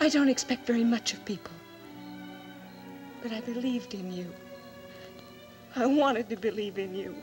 I don't expect very much of people. But I believed in you. I wanted to believe in you.